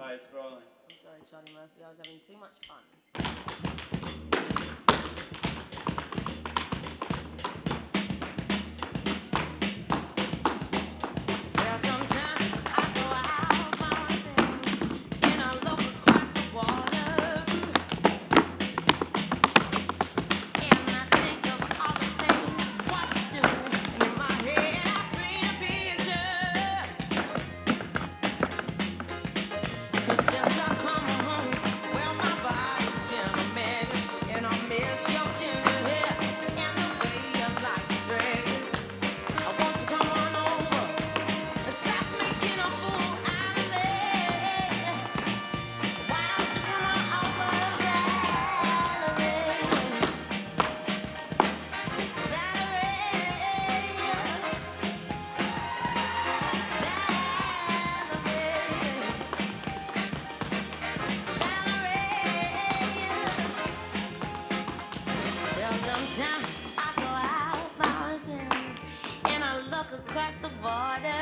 Alright, it's rolling. I'm sorry, Charlie Murphy. I was having too much fun. jump, I go out by myself and I look across the border.